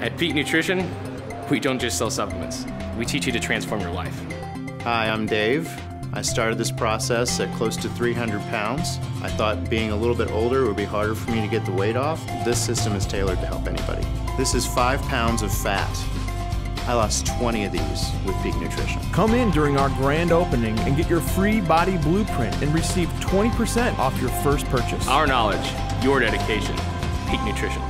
At Peak Nutrition, we don't just sell supplements. We teach you to transform your life. Hi, I'm Dave. I started this process at close to 300 pounds. I thought being a little bit older would be harder for me to get the weight off. This system is tailored to help anybody. This is five pounds of fat. I lost 20 of these with Peak Nutrition. Come in during our grand opening and get your free body blueprint and receive 20% off your first purchase. Our knowledge, your dedication. Peak Nutrition.